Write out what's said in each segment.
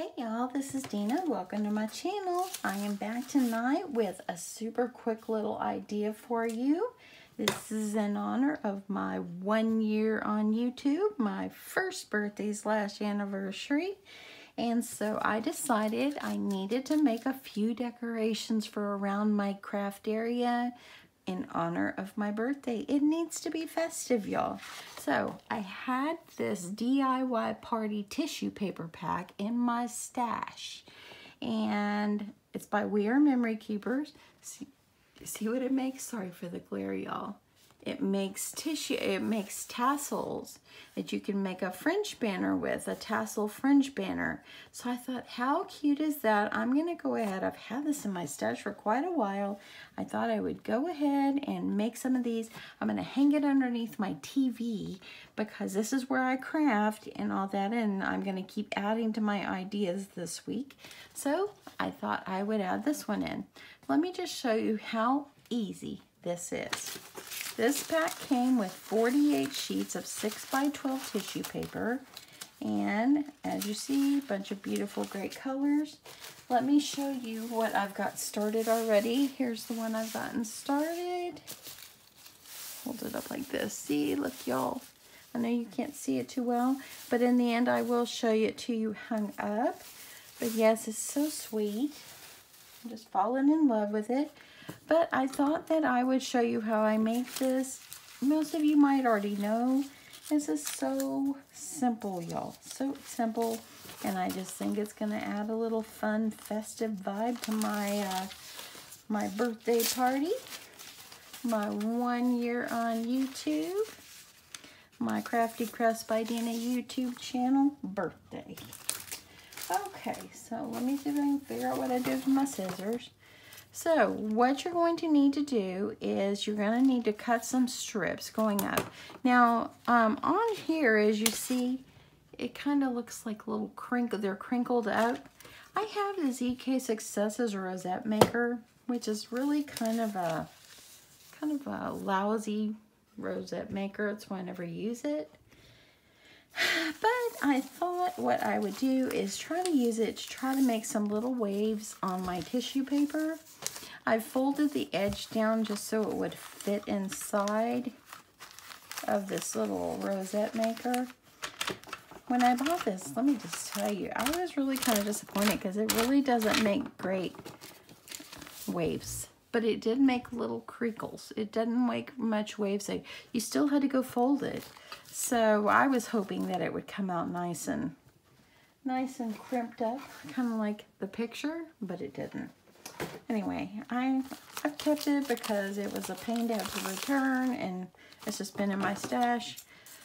Hey y'all, this is Deanna. Welcome to my channel. I am back tonight with a super quick little idea for you. This is in honor of my one year on YouTube, my first birthday slash anniversary. And so I decided I needed to make a few decorations for around my craft area in honor of my birthday. It needs to be festive, y'all. So I had this DIY party tissue paper pack in my stash. And it's by We Are Memory Keepers. See, see what it makes? Sorry for the glare, y'all. It makes tissue, it makes tassels that you can make a fringe banner with, a tassel fringe banner. So I thought, how cute is that? I'm gonna go ahead, I've had this in my stash for quite a while. I thought I would go ahead and make some of these. I'm gonna hang it underneath my TV because this is where I craft and all that and I'm gonna keep adding to my ideas this week. So I thought I would add this one in. Let me just show you how easy this is. This pack came with 48 sheets of 6 by 12 tissue paper. And as you see, a bunch of beautiful great colors. Let me show you what I've got started already. Here's the one I've gotten started. Hold it up like this. See, look y'all. I know you can't see it too well, but in the end I will show you it to you hung up. But yes, it's so sweet. I'm just falling in love with it. But I thought that I would show you how I make this. Most of you might already know. This is so simple, y'all. So simple. And I just think it's going to add a little fun, festive vibe to my, uh, my birthday party. My one year on YouTube. My Crafty Crafts by Deanna YouTube channel birthday. Okay, so let me see if I can figure out what I did with my scissors. So what you're going to need to do is you're going to need to cut some strips going up. Now um, on here, as you see, it kind of looks like little crinkle. They're crinkled up. I have the EK Successes Rosette Maker, which is really kind of a kind of a lousy rosette maker. That's why I never use it. But I thought what I would do is try to use it to try to make some little waves on my tissue paper. I folded the edge down just so it would fit inside of this little rosette maker. When I bought this, let me just tell you, I was really kind of disappointed because it really doesn't make great waves. But it did make little creakles. It didn't make much waves. You still had to go fold it. So I was hoping that it would come out nice and nice and crimped up, kind of like the picture, but it didn't. Anyway, I, I've kept it because it was a pain to have to return and it's just been in my stash.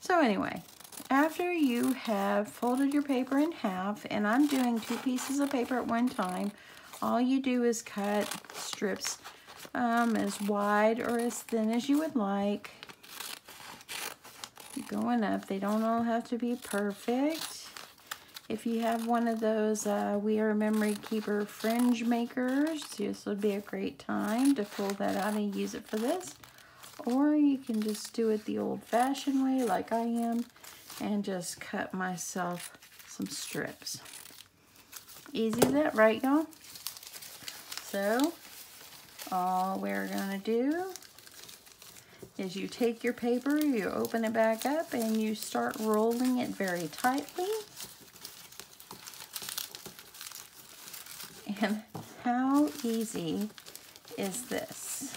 So anyway, after you have folded your paper in half, and I'm doing two pieces of paper at one time, all you do is cut strips um, as wide or as thin as you would like going up. They don't all have to be perfect. If you have one of those uh, We Are Memory Keeper fringe makers, this would be a great time to pull that out and use it for this. Or you can just do it the old-fashioned way like I am and just cut myself some strips. Easy as that, right y'all? So, all we're going to do is you take your paper, you open it back up, and you start rolling it very tightly. And how easy is this?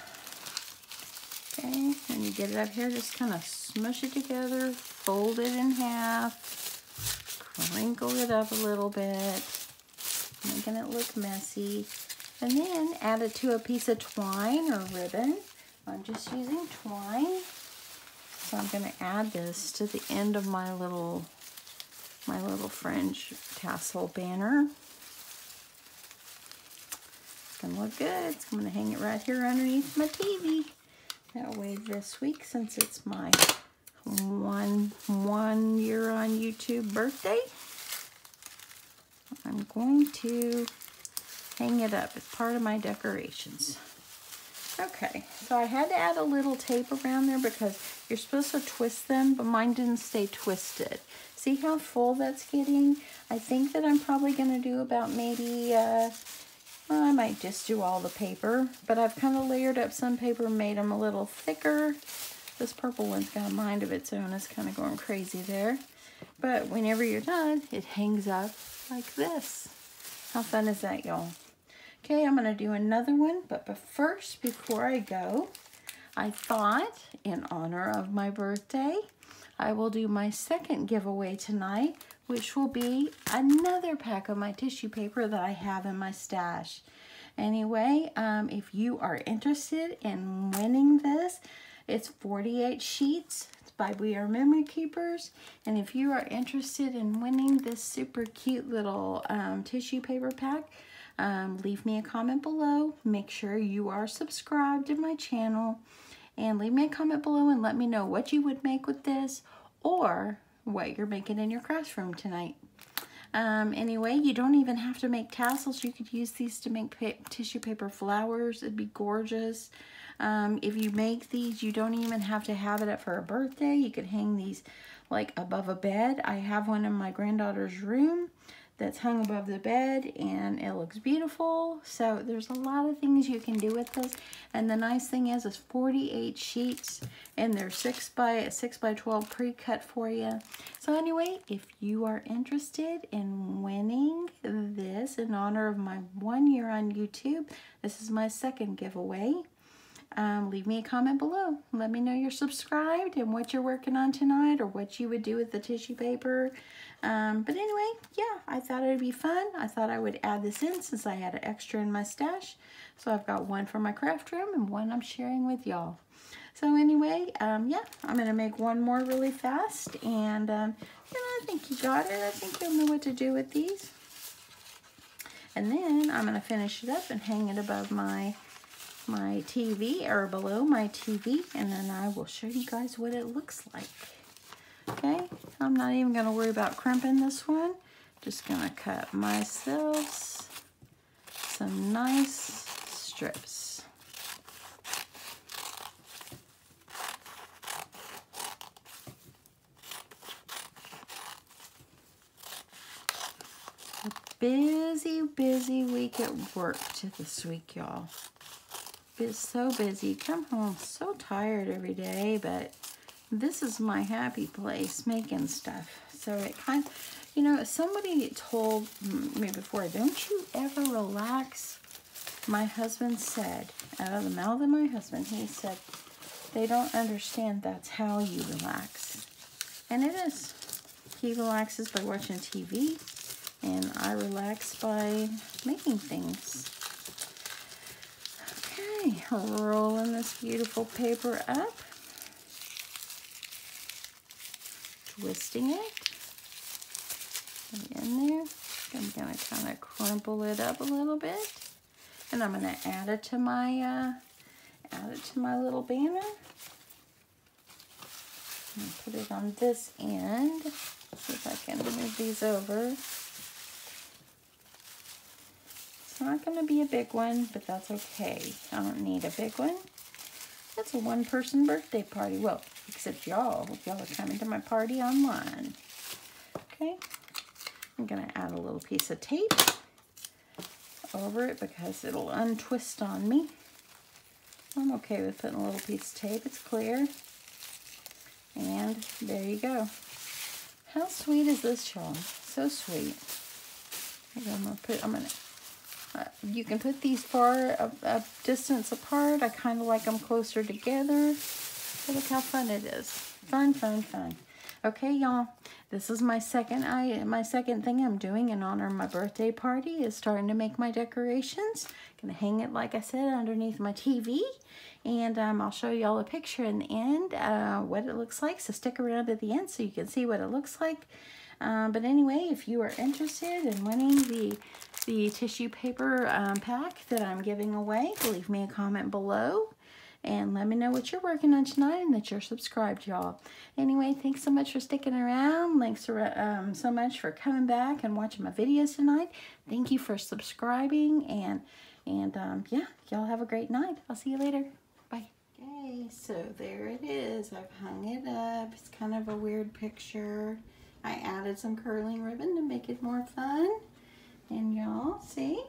Okay, and you get it up here, just kind of smush it together, fold it in half, crinkle it up a little bit, making it look messy, and then add it to a piece of twine or ribbon I'm just using twine. So I'm going to add this to the end of my little my little fringe tassel banner. It's to look good. I'm going to hang it right here underneath my TV. That way this week, since it's my one, one year on YouTube birthday, I'm going to hang it up as part of my decorations. Okay, so I had to add a little tape around there because you're supposed to twist them, but mine didn't stay twisted. See how full that's getting? I think that I'm probably going to do about maybe, uh, well, I might just do all the paper, but I've kind of layered up some paper, made them a little thicker. This purple one's got a mind of its own. It's kind of going crazy there. But whenever you're done, it hangs up like this. How fun is that, y'all? Okay, I'm to do another one, but, but first, before I go, I thought, in honor of my birthday, I will do my second giveaway tonight, which will be another pack of my tissue paper that I have in my stash. Anyway, um, if you are interested in winning this, it's 48 sheets It's by We Are Memory Keepers. And if you are interested in winning this super cute little um, tissue paper pack, um, leave me a comment below. Make sure you are subscribed to my channel. And leave me a comment below and let me know what you would make with this or what you're making in your classroom tonight. Um, anyway, you don't even have to make tassels. You could use these to make pa tissue paper flowers. It'd be gorgeous. Um, if you make these, you don't even have to have it up for a birthday. You could hang these like above a bed. I have one in my granddaughter's room that's hung above the bed and it looks beautiful. So there's a lot of things you can do with this. And the nice thing is it's 48 sheets and they're 6 by 6 by 12 pre-cut for you. So anyway, if you are interested in winning this in honor of my one year on YouTube, this is my second giveaway um, leave me a comment below. Let me know you're subscribed and what you're working on tonight or what you would do with the tissue paper. Um, but anyway, yeah, I thought it would be fun. I thought I would add this in since I had an extra in my stash. So I've got one for my craft room and one I'm sharing with y'all. So anyway, um, yeah, I'm going to make one more really fast. And, um, you know, I think you got it. I think you'll know what to do with these. And then I'm going to finish it up and hang it above my my TV or below my TV and then I will show you guys what it looks like. Okay, I'm not even to worry about crimping this one. Just to cut myself some nice strips. Busy, busy week at work this week, y'all so busy, come home so tired every day, but this is my happy place, making stuff. So it kind of, you know, somebody told me before, don't you ever relax? My husband said, out of the mouth of my husband, he said, they don't understand that's how you relax. And it is. He relaxes by watching TV, and I relax by making things. Okay, rolling this beautiful paper up. Twisting it. In there. I'm going to kind of crumple it up a little bit. And I'm going to add it to my uh, add it to my little banner. Put it on this end. See if I can move these over. Not going to be a big one, but that's okay. I don't need a big one. That's a one-person birthday party. Well, except y'all. Y'all are coming to my party online. Okay. I'm going to add a little piece of tape over it because it'll untwist on me. I'm okay with putting a little piece of tape. It's clear. And there you go. How sweet is this, y'all? So sweet. I'm gonna put. I'm gonna uh, you can put these far a, a distance apart. I kind of like them closer together. But look how fun it is. Fun, fun, fun. Okay, y'all. This is my second I my second thing I'm doing in honor of my birthday party is starting to make my decorations. Gonna hang it, like I said, underneath my TV. And um, I'll show y'all a picture in the end, uh, what it looks like. So stick around at the end so you can see what it looks like. Um, but anyway, if you are interested in winning the, the tissue paper um, pack that I'm giving away, leave me a comment below and let me know what you're working on tonight and that you're subscribed, y'all. Anyway, thanks so much for sticking around. Thanks for, um, so much for coming back and watching my videos tonight. Thank you for subscribing and, and um, yeah, y'all have a great night. I'll see you later. Bye. Okay, so there it is. I've hung it up. It's kind of a weird picture. I added some curling ribbon to make it more fun. And y'all, see?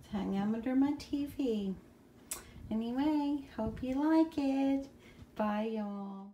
It's hung under my TV. Anyway, hope you like it. Bye, y'all.